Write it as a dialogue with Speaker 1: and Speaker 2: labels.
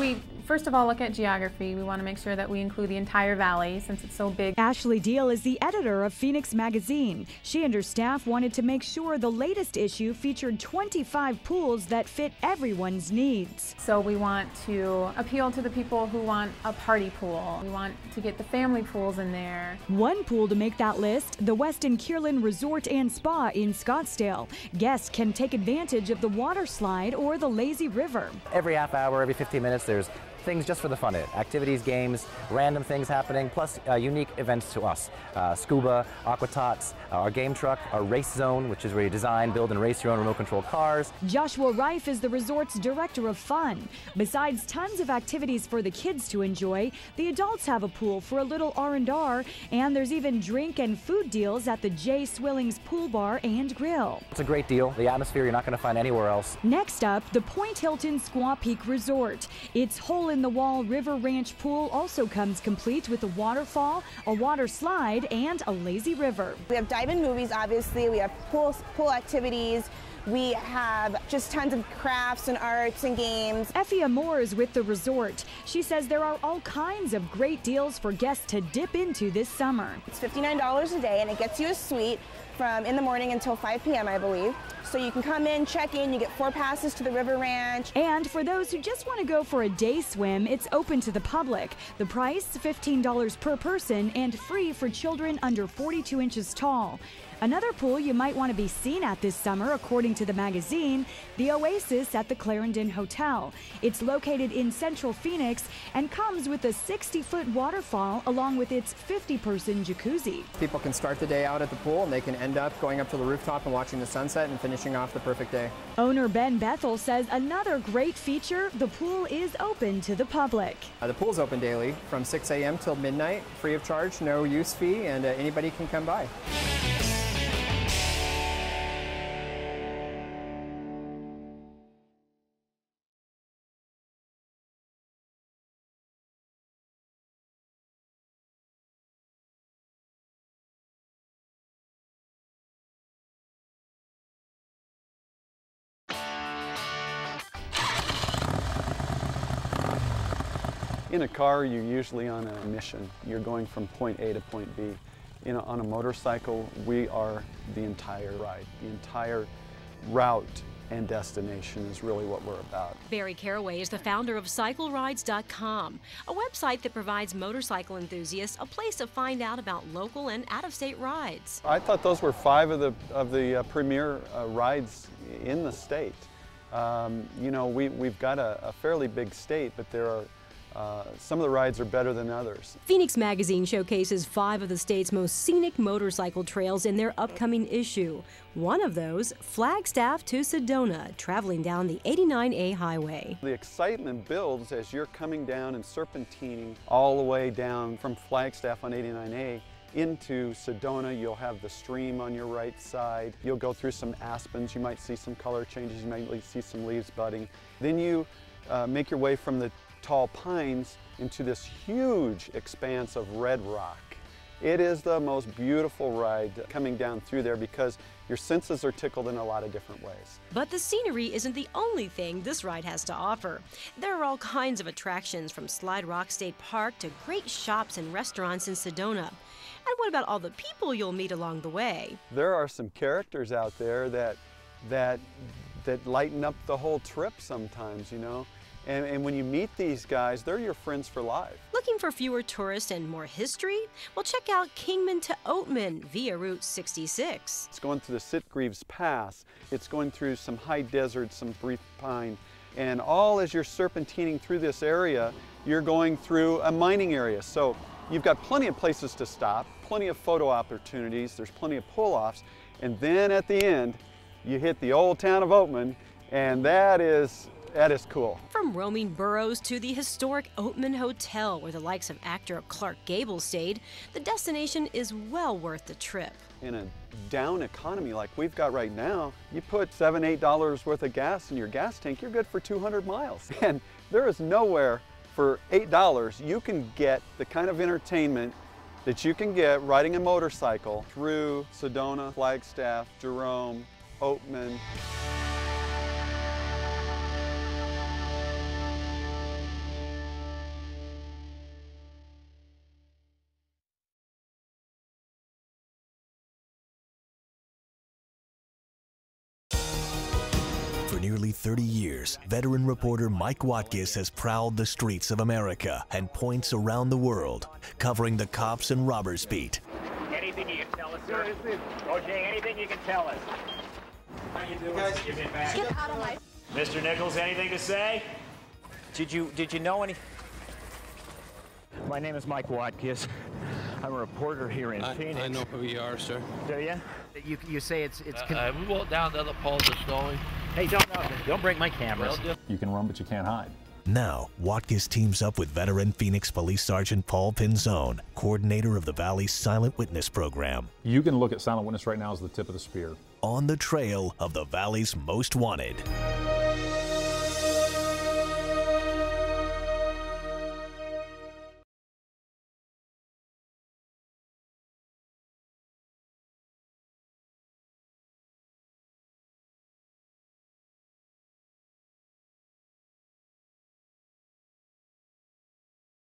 Speaker 1: We first of all look at geography. We want to make sure that we include the entire valley since it's so big.
Speaker 2: Ashley Deal is the editor of Phoenix Magazine. She and her staff wanted to make sure the latest issue featured 25 pools that fit everyone's needs.
Speaker 1: So we want to appeal to the people who want a party pool. We want to get the family pools in there.
Speaker 2: One pool to make that list, the Westin Kierland Resort and Spa in Scottsdale. Guests can take advantage of the water slide or the lazy river.
Speaker 3: Every half hour, every 15 minutes, there's things just for the fun of it. Activities, games, random things happening, plus uh, unique events to us. Uh, scuba, aqua tots, uh, our game truck, our race zone, which is where you design, build, and race your own remote control cars.
Speaker 2: Joshua Reif is the resort's director of fun. Besides tons of activities for the kids to enjoy, the adults have a pool for a little R&R, and there's even drink and food deals at the Jay Swillings Pool Bar and Grill.
Speaker 3: It's a great deal. The atmosphere you're not going to find anywhere else.
Speaker 2: Next up, the Point Hilton Squaw Peak Resort. Its hole in the wall River Ranch pool also comes complete with a waterfall, a water slide, and a lazy river.
Speaker 4: We have dive-in movies, obviously. We have pool, pool activities. We have just tons of crafts and arts and games.
Speaker 2: Effie Moore is with the resort. She says there are all kinds of great deals for guests to dip into this summer.
Speaker 4: It's $59 a day and it gets you a suite from in the morning until 5 p.m., I believe. So you can come in, check in, you get four passes to the River Ranch.
Speaker 2: And for those who just want to go for a day swim, it's open to the public. The price, $15 per person and free for children under 42 inches tall. Another pool you might want to be seen at this summer, according to the magazine, the Oasis at the Clarendon Hotel. It's located in central Phoenix and comes with a 60 foot waterfall along with its 50 person jacuzzi.
Speaker 5: People can start the day out at the pool and they can end up going up to the rooftop and watching the sunset and finishing off the perfect day.
Speaker 2: Owner Ben Bethel says another great feature the pool is open to the public.
Speaker 5: Uh, the pool's open daily from 6 a.m. till midnight, free of charge, no use fee, and uh, anybody can come by.
Speaker 6: In a car, you're usually on a mission. You're going from point A to point B. You know, on a motorcycle, we are the entire ride. The entire route and destination is really what we're about.
Speaker 7: Barry Caraway is the founder of CycleRides.com, a website that provides motorcycle enthusiasts a place to find out about local and out-of-state rides.
Speaker 6: I thought those were five of the, of the uh, premier uh, rides in the state. Um, you know, we, we've got a, a fairly big state, but there are uh, some of the rides are better than others.
Speaker 7: Phoenix Magazine showcases five of the state's most scenic motorcycle trails in their upcoming issue. One of those, Flagstaff to Sedona, traveling down the 89A highway.
Speaker 6: The excitement builds as you're coming down and serpentining all the way down from Flagstaff on 89A into Sedona. You'll have the stream on your right side. You'll go through some aspens. You might see some color changes. You might see some leaves budding. Then you uh, make your way from the tall pines into this huge expanse of red rock. It is the most beautiful ride coming down through there because your senses are tickled in a lot of different ways.
Speaker 7: But the scenery isn't the only thing this ride has to offer. There are all kinds of attractions from Slide Rock State Park to great shops and restaurants in Sedona. And what about all the people you'll meet along the way?
Speaker 6: There are some characters out there that that that lighten up the whole trip sometimes, you know. And, and, when you meet these guys, they're your friends for life.
Speaker 7: Looking for fewer tourists and more history? Well, check out Kingman to Oatman via Route 66.
Speaker 6: It's going through the Sitgreaves Pass. It's going through some high desert, some brief pine. And all as you're serpentining through this area, you're going through a mining area. So you've got plenty of places to stop, plenty of photo opportunities, there's plenty of pull-offs. And then at the end, you hit the old town of Oatman, and that is that is cool.
Speaker 7: From roaming burros to the historic Oatman Hotel, where the likes of actor Clark Gable stayed, the destination is well worth the trip.
Speaker 6: In a down economy like we've got right now, you put seven, eight dollars worth of gas in your gas tank, you're good for 200 miles. And there is nowhere for eight dollars you can get the kind of entertainment that you can get riding a motorcycle through Sedona, Flagstaff, Jerome, Oatman.
Speaker 8: 30 years, veteran reporter Mike Watkiss has prowled the streets of America and points around the world, covering the cops and robbers beat.
Speaker 9: Anything you can tell us, sir? OJ, anything you can tell us? How you doing? Guys, Get back. Get out of my... Mr. Nichols, anything to say?
Speaker 10: Did you did you know any?
Speaker 9: My name is Mike Watkiss. I'm a reporter here in
Speaker 11: I,
Speaker 9: Phoenix.
Speaker 11: I know who you are, sir.
Speaker 9: Do you?
Speaker 10: You you say it's it's.
Speaker 11: Uh, uh, we walked down to the other poles of snowing.
Speaker 9: Hey, don't don't break my cameras.
Speaker 12: You can run, but you can't hide.
Speaker 8: Now, Watkiss teams up with veteran Phoenix Police Sergeant Paul Penzone, coordinator of the Valley's Silent Witness program.
Speaker 12: You can look at Silent Witness right now as the tip of the spear.
Speaker 8: On the trail of the Valley's most wanted.